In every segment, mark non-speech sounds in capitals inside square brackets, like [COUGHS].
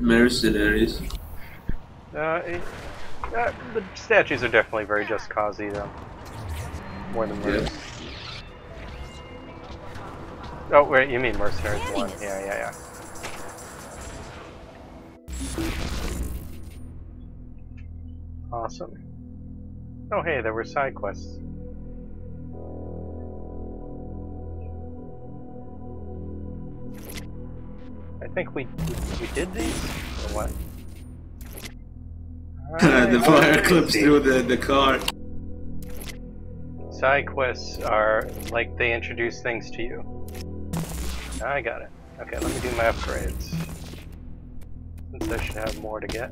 mercenaries. Uh, it, uh, the statues are definitely very just cause-y, though. More than Yeah. Oh, wait, you mean Mercenaries 1. Yeah, yeah, yeah. Awesome. Oh, hey, there were side quests. I think we we, did these, or what? [LAUGHS] the fire clips through the, the car. Side quests are like they introduce things to you. Ah, I got it. Okay, let me do my upgrades. Since I should have more to get.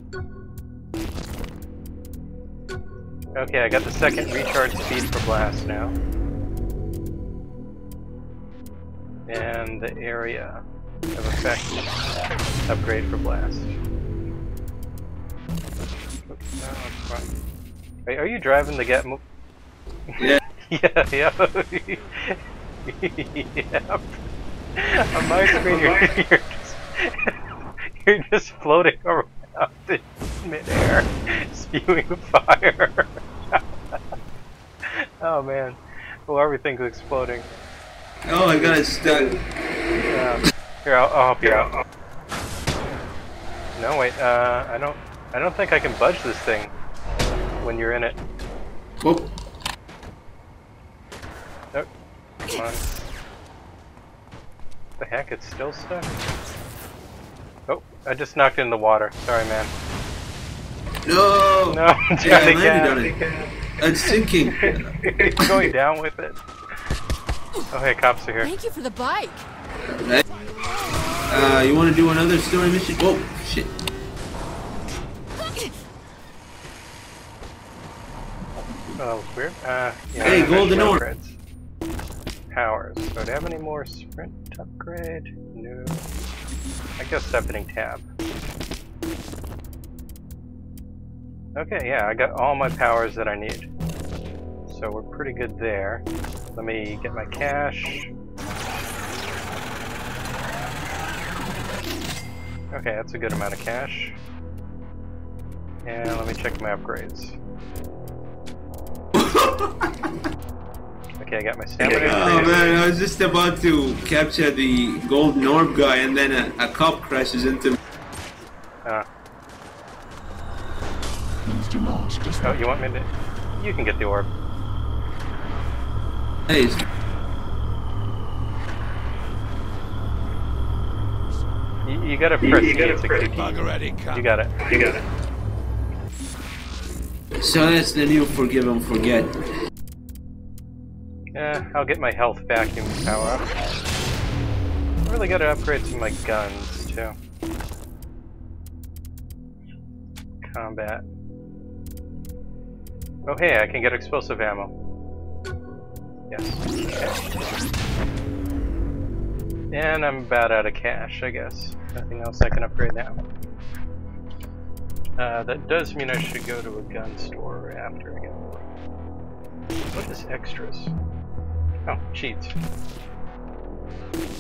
Okay, I got the second recharge speed for blast now. And the area of effect upgrade for blast. Oops, no, it's fine. Wait, are you driving the get? Mo- Yeah. [LAUGHS] yeah, [LAUGHS] yeah. yeah. On my screen, you're, you're just [LAUGHS] you're just floating around in midair, spewing fire. oh man, well everything's exploding. Oh, I got it stuck. Um, here, I'll, I'll help you out. No, wait. Uh, I don't. I don't think I can budge this thing when you're in it. Whoop. Nope. Come on. The heck? It's still stuck. Oh, I just knocked it in the water. Sorry, man. No! No, [LAUGHS] Yeah, try I landed again. on it. It's sinking. It's [LAUGHS] going down with it. Oh, hey, cops are here. Thank you for the bike. Uh, you want to do another story mission? Whoa, shit. Oh, weird. Uh, yeah, Hey, golden extra orb. upgrades. Powers. So, do I have any more sprint upgrade? No. I guess stepping tab. Okay, yeah, I got all my powers that I need. So we're pretty good there. Let me get my cash. Okay, that's a good amount of cash. And let me check my upgrades. Okay, I got my stamina Oh man, I was just about to capture the gold orb guy and then a, a cop crashes into me. Uh. Oh, you want me to? You can get the orb. Hey, You, you gotta press E, it's a key. You got it. You got it. so that's the new forgive and forget. Yeah, I'll get my health vacuum power up. I really gotta upgrade some of my guns too. Combat. Oh hey, I can get explosive ammo. Yes. And I'm about out of cash, I guess. Nothing else I can upgrade now. Uh, that does mean I should go to a gun store after I get more. What is extras? Oh, cheats.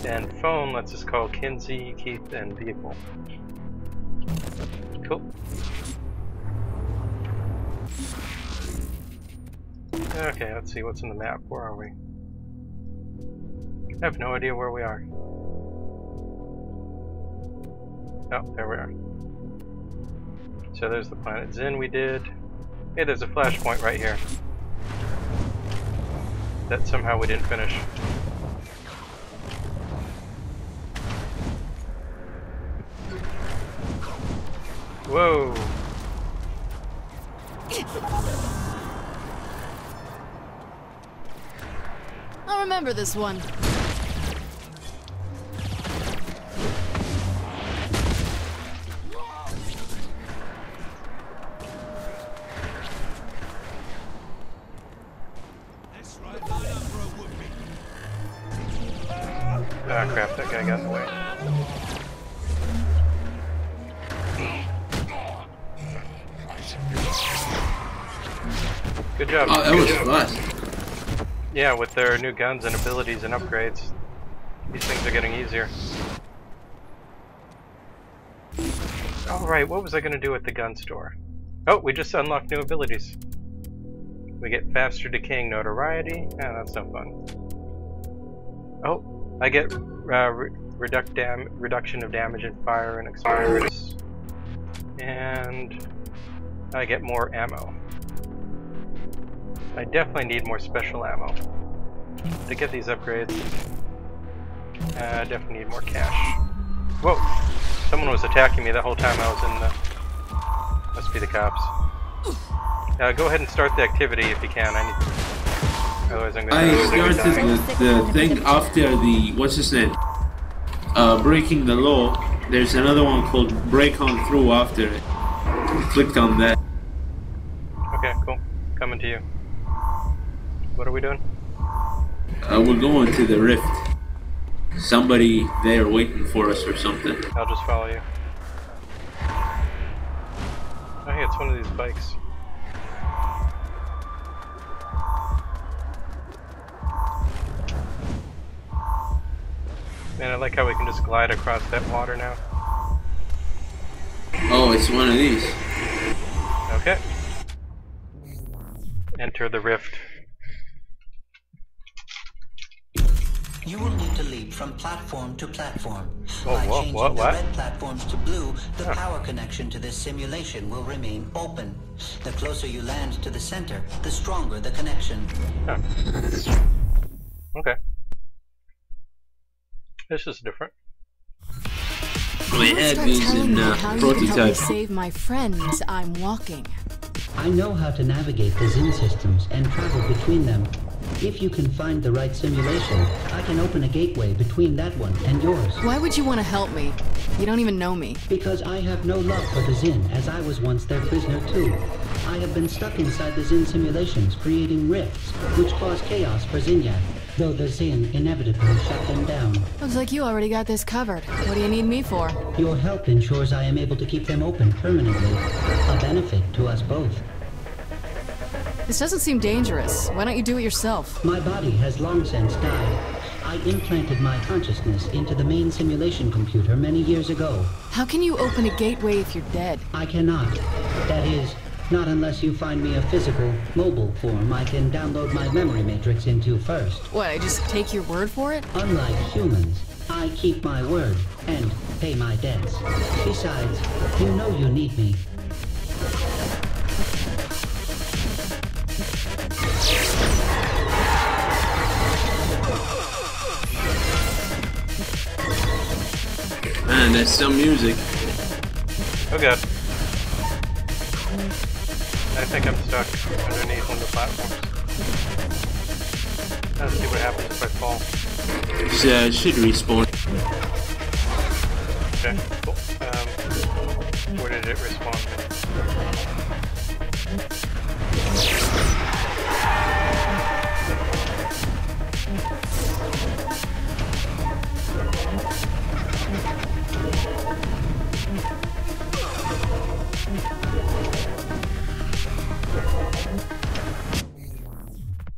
And phone lets us call Kinzie, Keith, and vehicle. Cool. Okay, let's see what's in the map. Where are we? I have no idea where we are. Oh, there we are. So there's the planet Zin we did. Hey, there's a flashpoint right here. That somehow we didn't finish. Whoa! Remember this one. With their new guns and abilities and upgrades, these things are getting easier. Alright, what was I gonna do at the gun store? Oh, we just unlocked new abilities. We get faster decaying notoriety. Ah, that's no fun. Oh, I get uh, re dam reduction of damage and fire and explosives. And I get more ammo. I definitely need more special ammo. To get these upgrades, uh, I definitely need more cash. Whoa! Someone was attacking me the whole time I was in the... Must be the cops. Uh, go ahead and start the activity if you can. I need... Otherwise I'm gonna... I started the, the thing after the what's his name? Uh, breaking the law. There's another one called break on through after it. I clicked on that. Okay, cool. Coming to you. What are we doing? Uh, we're going to the rift. Somebody there waiting for us or something. I'll just follow you. I think it's one of these bikes. Man, I like how we can just glide across that water now. Oh, it's one of these. Okay. Enter the rift. You will need to leap from platform to platform. Oh, By wha- changing what- the what? red platforms to blue, the Huh. power connection to this simulation will remain open. The closer you land to the center, the stronger the connection. Huh. Okay. This is different. We Don't start telling in me uh, how you help me prototype. save my friends. I'm walking. I know how to navigate the Zin systems and travel between them. If you can find the right simulation, I can open a gateway between that one and yours. Why would you want to help me? You don't even know me. Because I have no love for the Zin, as I was once their prisoner too. I have been stuck inside the Zin simulations, creating rifts, which cause chaos for Zinyak, though the Zin inevitably shut them down. Looks like you already got this covered. What do you need me for? Your help ensures I am able to keep them open permanently, a benefit to us both. This doesn't seem dangerous. Why don't you do it yourself? My body has long since died. I implanted my consciousness into the main simulation computer many years ago. How can you open a gateway if you're dead? I cannot. That is, not unless you find me a physical, mobile form I can download my memory matrix into first. What, I just take your word for it? Unlike humans, I keep my word and pay my debts. Besides, you know you need me. That's some music. Oh god. I think I'm stuck underneath one of the platforms. Let's see what happens if I fall. It's, uh, should respawn. Okay, cool. Um, where did it respawn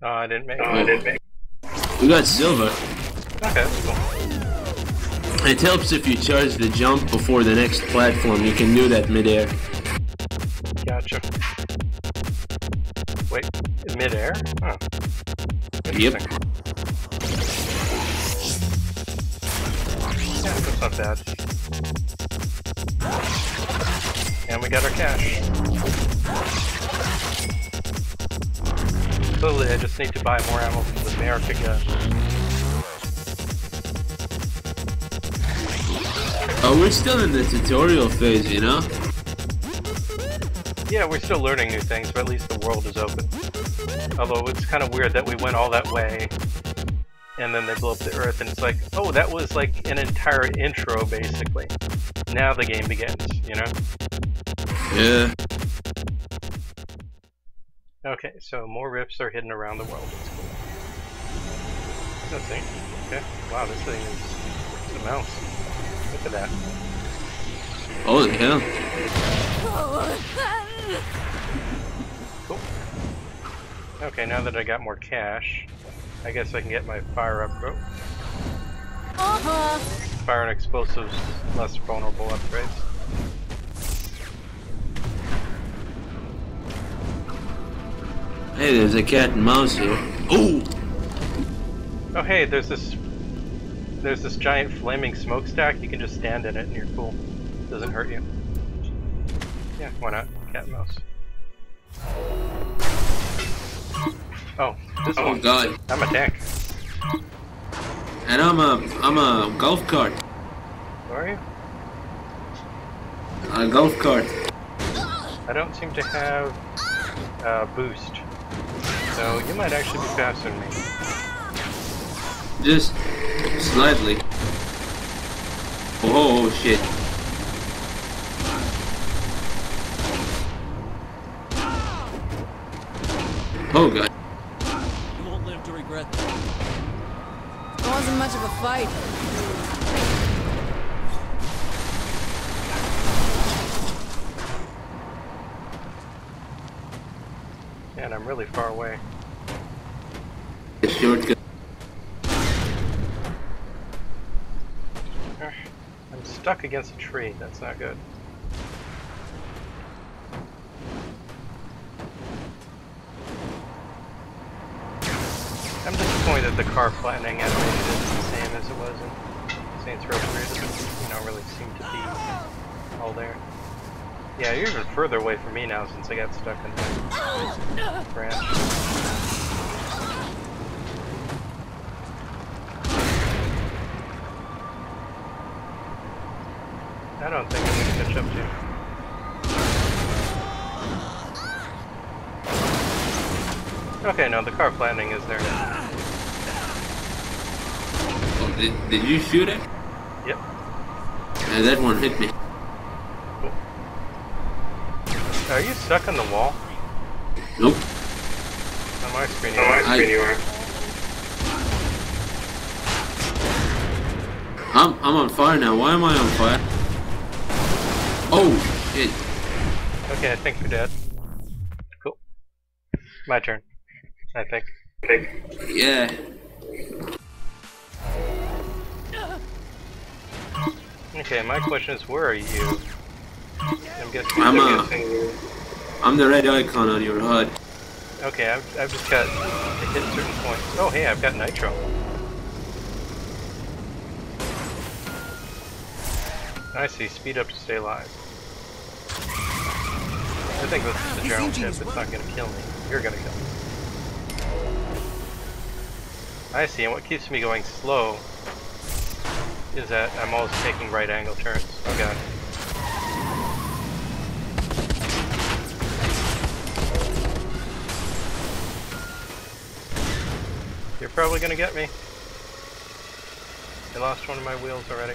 Oh, I didn't make uh, it. I didn't make We got silver. Okay, that's cool. It helps if you charge the jump before the next platform. You can do that midair. Gotcha. Wait, midair? Huh. Yep. Yeah, that's not bad. And we got our cash. Clearly, I just need to buy more ammo from the America gun. Oh, we're still in the tutorial phase, you know? Yeah, we're still learning new things, but at least the world is open. Although it's kind of weird that we went all that way, and then they blow up the Earth, and it's like, oh, that was like an entire intro, basically. Now the game begins, you know? Yeah. Okay, so more rifts are hidden around the world. That's cool. Let's see. Okay. Wow, this thing is a mouse. Look at that. Holy hell. Cool. Okay, now that I got more cash, I guess I can get my fire upgrade. Uh-huh. Fire and explosives less vulnerable upgrades. Hey, there's a cat and mouse here. Oh! Oh hey, there's this there's this giant flaming smokestack. You can just stand in it and you're cool. It Doesn't hurt you. Yeah, why not? Cat and mouse. Oh, this Oh one. god. I'm a tank. And I'm a I'm a golf cart. Are you? A golf cart. I don't seem to have uh, boost. So you might actually be faster than me. Just slightly. Oh, oh, shit. Oh god. You won't live to regret that. It wasn't much of a fight. And I'm really far away. A shortcut. I'm stuck against a tree. That's not good. I'm disappointed that the car flattening animation is the same as it was in Saints Row 3. It doesn't, you know, really seem to be all there. Yeah, you're even further away from me now since I got stuck in the branch. I don't think I'm gonna catch up to you. Okay, no, the car flattening is there. Oh, did, did you shoot it? Yep. Yeah, that one hit me. Are you stuck on the wall? Nope. On my screen, you On my are. screen you are. I'm I'm on fire now. Why am I on fire? Oh shit. Okay, I think you're dead. Cool. My turn. I think. Yeah. Okay, my question is, where are you? I'm guessing. I'm I'm uh, guessing. I'm the red icon on your HUD. Okay, I've, I've just got to hit certain points. Oh, hey, I've got nitro. I see. Speed up to stay alive. I think this is the general tip. It's not gonna kill me. You're gonna kill me. I see. And what keeps me going slow is that I'm always taking right angle turns. Oh god. You're probably gonna get me. I lost one of my wheels already.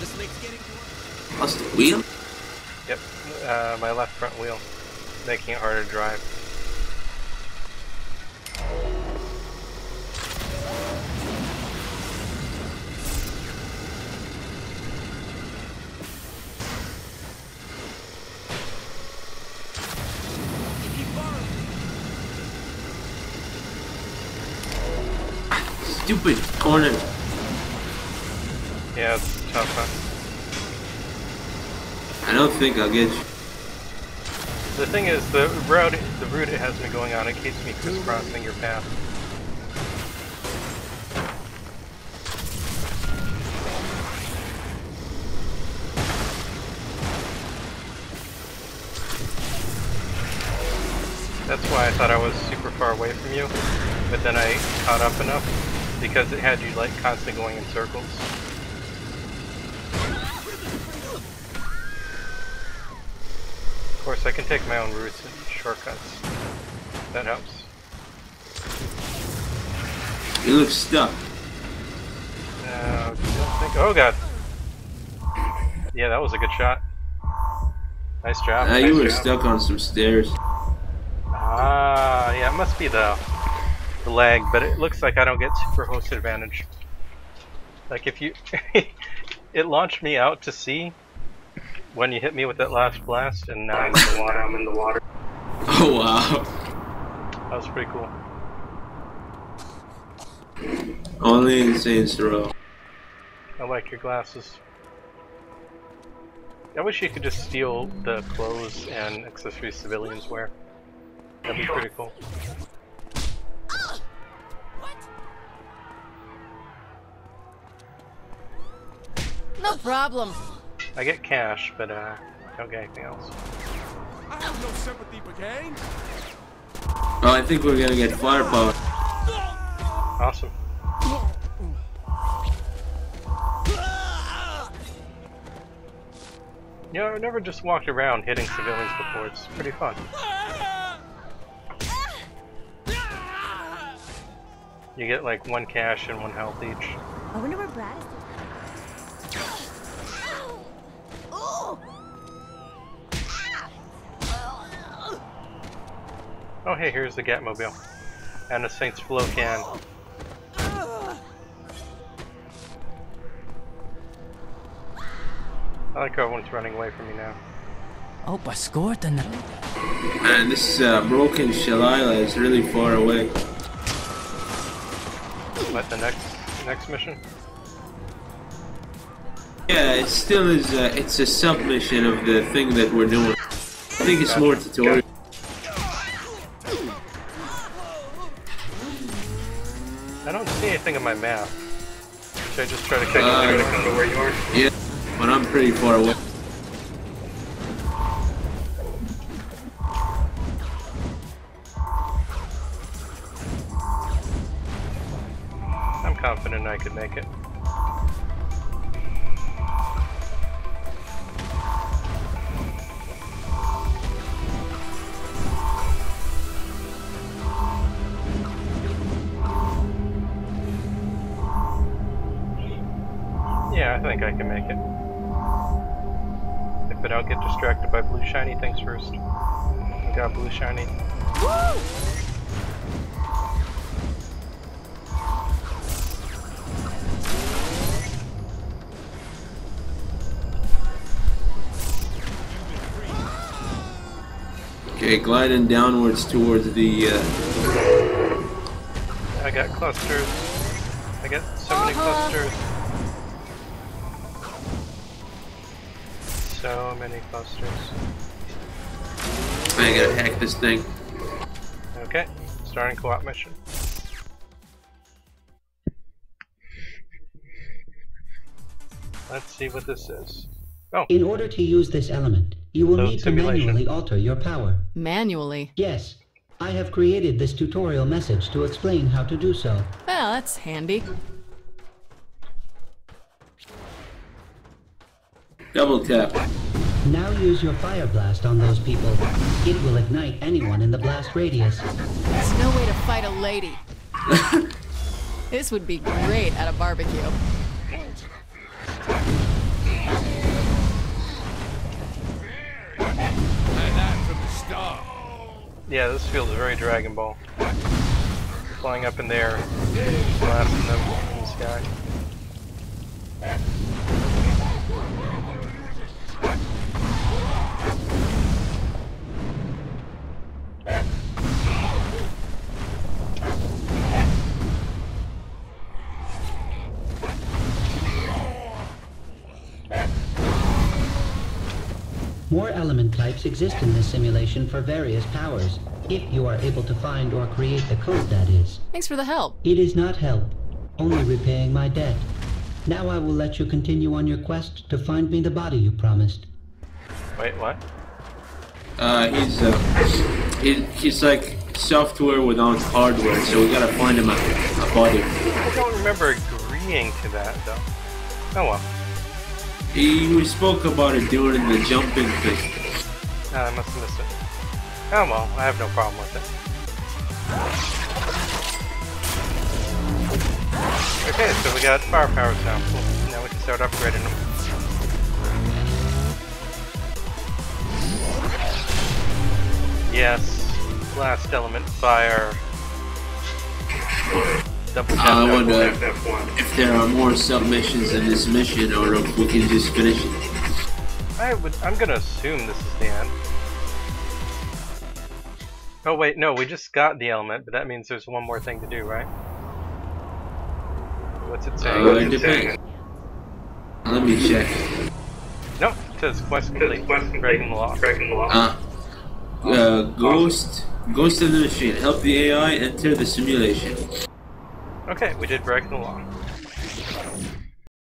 This makes getting to. Lost the wheel? Yep, uh, my left front wheel, making it harder to drive. Stupid corner. Yeah, it's tough, huh? I don't think I'll get you. The thing is, the route, the route it has me going on, it keeps me crisscrossing your path. That's why I thought I was super far away from you, but then I caught up enough because it had you like constantly going in circles. Of course, I can take my own routes and shortcuts. That helps. You look stuck. Uh, don't think. Oh god. Yeah, that was a good shot. Nice job. Uh, nice you were job. stuck on some stairs. Ah, yeah, it must be the the lag, but it looks like I don't get super host advantage. Like if you, [LAUGHS] it launched me out to sea when you hit me with that last blast, and now I'm in the water. I'm in the water. [LAUGHS] Oh wow. That was pretty cool. Only in Saints Row. I like your glasses. I wish you could just steal the clothes and accessories civilians wear. That'd be pretty cool. No problem. I get cash, but uh, don't get anything else. I have no sympathy for gangs. Oh, I think we're gonna get firepower. Awesome. You know, I've never just walked around hitting civilians before. It's pretty fun. You get like one cash and one health each. I wonder where Brad is. Oh, hey, here's the Gatmobile. And a Saints Flow can. I like how everyone's running away from me now. Oh, pascorta na. Man, this uh, broken Shalila is really far away. What, the next next mission? Yeah, it still is. Uh, it's a submission of the thing that we're doing. I think it's more tutorial. My map. Should I just try to catch Uh, you to come to where you are? Yeah, but I'm pretty far away. I'm confident I could make it. Got blue shiny. Okay, gliding downwards towards the. Uh, I got clusters. I got so many clusters. So many clusters. I gotta hack this thing. Okay, starting co-op mission. Let's see what this is. Oh, In order to use this element, you will Load need to simulation. manually alter your power. Manually. Yes, I have created this tutorial message to explain how to do so. Well, that's handy. Double tap. Now use your fire blast on those people. It will ignite anyone in the blast radius. There's no way to fight a lady. [COUGHS] this would be great at a barbecue. And that from the start. yeah, this feels very Dragon Ball. Flying up in there, blasting them in the sky. More element types exist in this simulation for various powers, if you are able to find or create the code that is. Thanks for the help. It is not help, only repaying my debt. Now I will let you continue on your quest to find me the body you promised. Wait, what? Uh, he's uh, he, he's like software without hardware, so we gotta find him a, a body. I don't remember agreeing to that though. Oh well. We spoke about it during the jumping thing. I must have missed it. Oh well, I have no problem with it. Okay, so we got firepowers now. Cool. Now we can start upgrading them. Yes, blast element fire. Double tap I F1, wonder F1. if there are more submissions in this mission, or if we can just finish it. I would. I'm gonna assume this is the end. Oh wait, no, we just got the element, but that means there's one more thing to do, right? What's it saying? Uh, it depends. Let me check. Nope, it says quest complete. Breaking the law. Breaking the law. Uh, uh, Ghost, Ghost of the Machine. Help the AI enter the simulation. Okay, we did break the law.